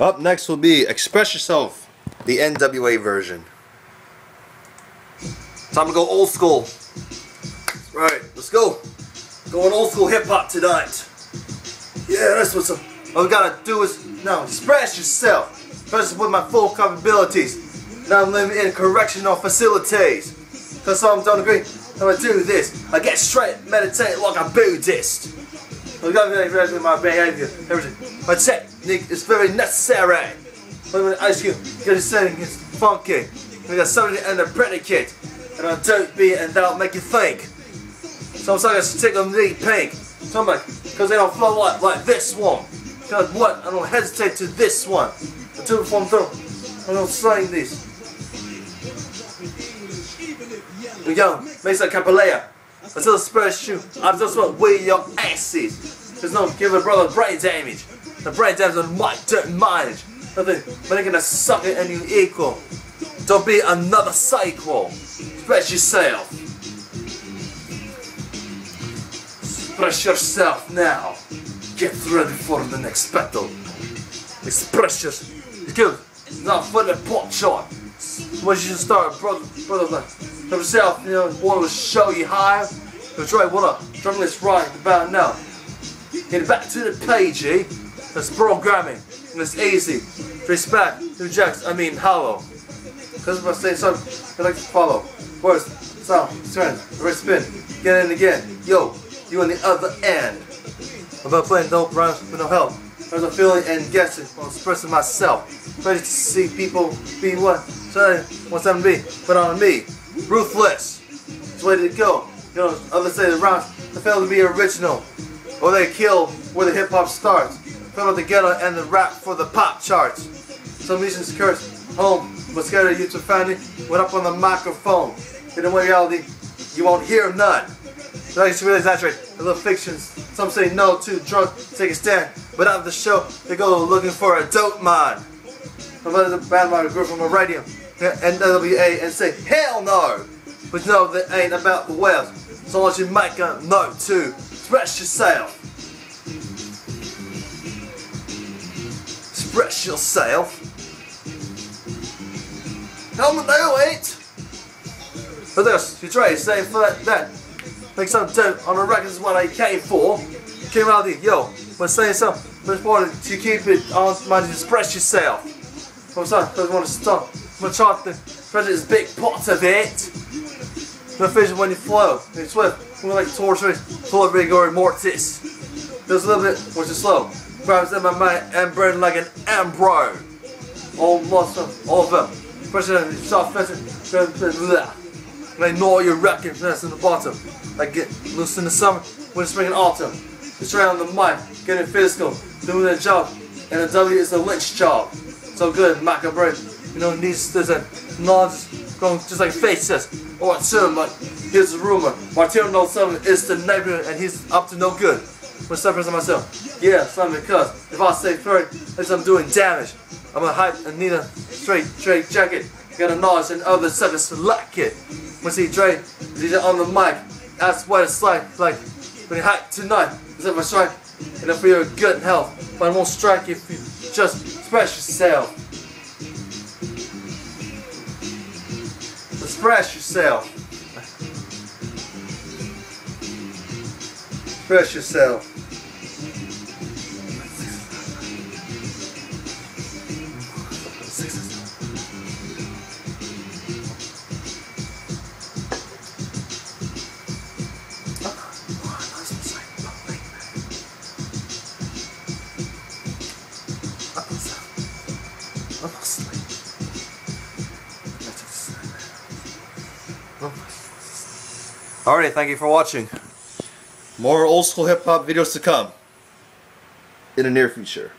Up next will be Express Yourself, the NWA version. Time to go old school. Right, let's go. Going old school hip hop tonight. Yeah, that's what's up. All we gotta do is now express yourself. Express with my full capabilities. Now I'm living in correctional facilities. Cause some don't agree. How I do this. I get straight, meditate like a Buddhist. Gotta be ready with my behavior. Everything. My technique is very necessary. When I cube, because it's saying it's funky. We got something and a predicate. And I don't be and that'll make you think. Some suckers them the pink. Some like, cause they don't flow like, like this one. Cause what? I don't hesitate to this one. Do it from through. I'm not saying this. Yo, Mesa Capalea. Until the Spurs shoot, I just want where your ass is. There's no give a brother brain damage. The brain damage on my dirt mileage. Nothing, but they're gonna suck it and you equal. Don't be another cycle. Express yourself. Express yourself now. Get ready for the next battle. Express yourself. Good. Not for the pot shot. When you start, brother, brother, like, yourself, you know, want to show you how. But try what up. Journalist right about now. Get back to the page, eh? That's programming. And it's easy. Respect, rejects, I mean hollow. Because if I say something, I like to follow. Words, sound, strength, right spin, get in again. Yo, you on the other end. About playing dope rhymes with no help. There's a feeling and guessing while expressing myself. Ready to see people be what? Sorry, what's that be? But on me. Ruthless. It's the way to go. You know, others say the rhymes, they fail to be original. Or they kill where the hip hop starts. Fill out the ghetto and the rap for the pop charts. Some musicians curse home, but scared of you to find it. Went up on the microphone. In the reality, you won't hear none. So I to really exaggerate the little fictions. Some say no to drugs, take a stand. But of the show, they go looking for a dope man. Another from a group on the radio, NWA, and say hell no. But no, that ain't about the wells. So much you might go no to. Express yourself. Express yourself. Help me do it. For this, you try saying for that, that. Make some dope on the record is what I came for. Came out of the yo, but saying something, but it's important to keep it on mind to express yourself. Sorry, I want to stop. To spread this big pot of it. The vision when you flow, it's swift. We're like torture, full of rigor mortis. There's a little bit, which is slow. Grabs in my mind and burn like an ambro. All lost of all of them. Pressure soft fence, I ignore your recompense in the bottom. I get loose in the summer, when spring and autumn. It's right on the mic, getting physical, doing their job. And the W is a lynch job. So good, macabre. You know, needs there's a nods going just like faces. Oh, or assume, but here's the rumor. Martino 07 is the neighbor and he's up to no good. When suffering myself. Yeah, something because if I say third, it's I'm doing damage. I'm a hype and need a straight straight jacket. Got a nose and other sevens like it. When see Dre, he's on the mic. That's what it's like. Like when you hype tonight, is if I strike and if you're good in health, but I won't strike if you just express yourself. Express yourself. Express yourself. Alright, thank you for watching. More old school hip hop videos to come in the near future.